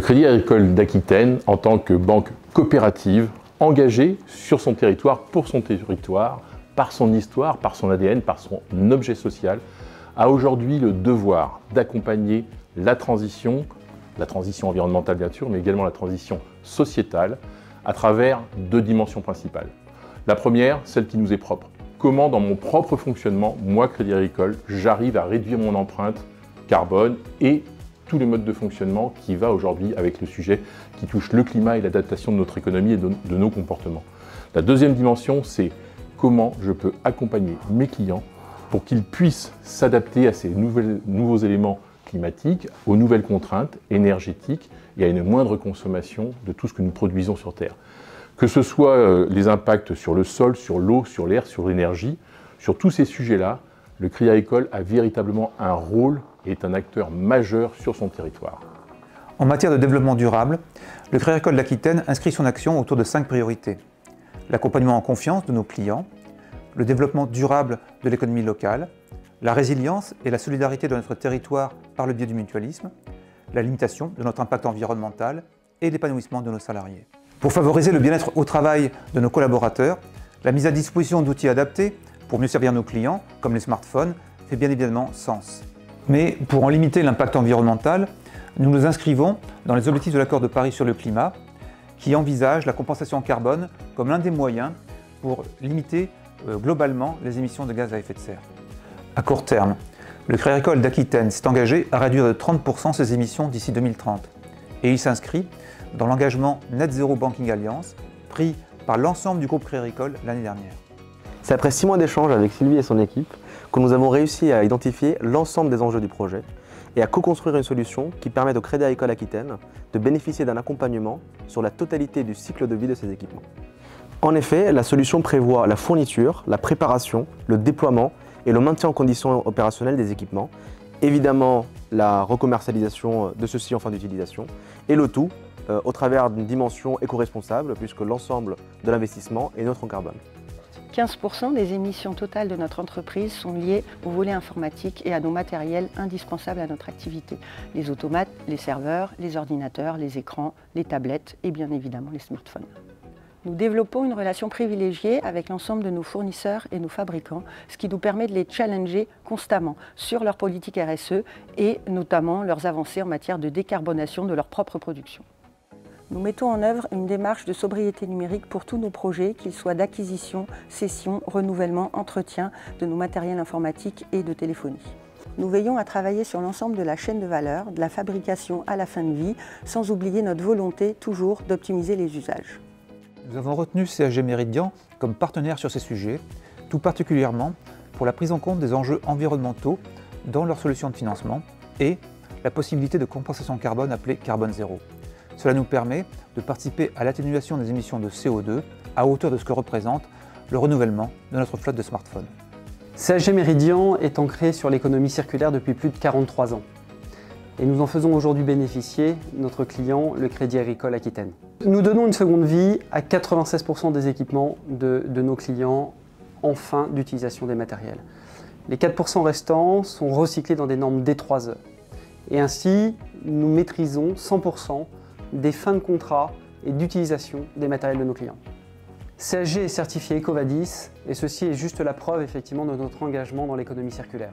Crédit Agricole d'Aquitaine, en tant que banque coopérative, engagée sur son territoire, pour son territoire, par son histoire, par son ADN, par son objet social, a aujourd'hui le devoir d'accompagner la transition, la transition environnementale bien sûr, mais également la transition sociétale, à travers deux dimensions principales. La première, celle qui nous est propre. Comment dans mon propre fonctionnement, moi Crédit Agricole, j'arrive à réduire mon empreinte carbone et tous les modes de fonctionnement qui va aujourd'hui avec le sujet qui touche le climat et l'adaptation de notre économie et de, nos comportements. La deuxième dimension, c'est comment je peux accompagner mes clients pour qu'ils puissent s'adapter à ces nouveaux éléments climatiques, aux nouvelles contraintes énergétiques et à une moindre consommation de tout ce que nous produisons sur Terre. Que ce soit euh, les impacts sur le sol, sur l'eau, sur l'air, sur l'énergie, sur tous ces sujets-là, le Crédit Agricole a véritablement un rôle et est un acteur majeur sur son territoire. En matière de développement durable, le Crédit Agricole d'Aquitaine inscrit son action autour de cinq priorités. L'accompagnement en confiance de nos clients, le développement durable de l'économie locale, la résilience et la solidarité de notre territoire par le biais du mutualisme, la limitation de notre impact environnemental et l'épanouissement de nos salariés. Pour favoriser le bien-être au travail de nos collaborateurs, la mise à disposition d'outils adaptés pour mieux servir nos clients, comme les smartphones, fait bien évidemment sens. Mais pour en limiter l'impact environnemental, nous nous inscrivons dans les objectifs de l'accord de Paris sur le climat, qui envisage la compensation carbone comme l'un des moyens pour limiter euh, globalement les émissions de gaz à effet de serre. À court terme, le Crédit Agricole d'Aquitaine s'est engagé à réduire de 30% ses émissions d'ici 2030 et il s'inscrit dans l'engagement Net Zero Banking Alliance pris par l'ensemble du groupe Crédit Agricole l'année dernière. C'est après six mois d'échanges avec Sylvie et son équipe que nous avons réussi à identifier l'ensemble des enjeux du projet et à co-construire une solution qui permet au Crédit Agricole Aquitaine de bénéficier d'un accompagnement sur la totalité du cycle de vie de ces équipements. En effet, la solution prévoit la fourniture, la préparation, le déploiement et le maintien en condition opérationnelle des équipements, évidemment la recommercialisation de ceux-ci en fin d'utilisation, et le tout euh, au travers d'une dimension éco-responsable, puisque l'ensemble de l'investissement est neutre en carbone. 15% des émissions totales de notre entreprise sont liées au volet informatique et à nos matériels indispensables à notre activité. Les automates, les serveurs, les ordinateurs, les écrans, les tablettes et bien évidemment les smartphones. Nous développons une relation privilégiée avec l'ensemble de nos fournisseurs et nos fabricants, ce qui nous permet de les challenger constamment sur leur politique RSE et notamment leurs avancées en matière de décarbonation de leur propre production. Nous mettons en œuvre une démarche de sobriété numérique pour tous nos projets, qu'ils soient d'acquisition, cession, renouvellement, entretien de nos matériels informatiques et de téléphonie. Nous veillons à travailler sur l'ensemble de la chaîne de valeur, de la fabrication à la fin de vie, sans oublier notre volonté toujours d'optimiser les usages. Nous avons retenu CAG Méridian comme partenaire sur ces sujets, tout particulièrement pour la prise en compte des enjeux environnementaux dans leurs solutions de financement et la possibilité de compensation carbone appelée carbone zéro. Cela nous permet de participer à l'atténuation des émissions de CO2 à hauteur de ce que représente le renouvellement de notre flotte de smartphones. CHG Méridian est ancré sur l'économie circulaire depuis plus de 43 ans. Et nous en faisons aujourd'hui bénéficier notre client, le Crédit Agricole Aquitaine. Nous donnons une seconde vie à 96% des équipements de, de nos clients en fin d'utilisation des matériels. Les 4% restants sont recyclés dans des normes D3E. Et ainsi, nous maîtrisons 100% des fins de contrat et d'utilisation des matériels de nos clients. CSG est certifié EcoVadis et ceci est juste la preuve effectivement de notre engagement dans l'économie circulaire.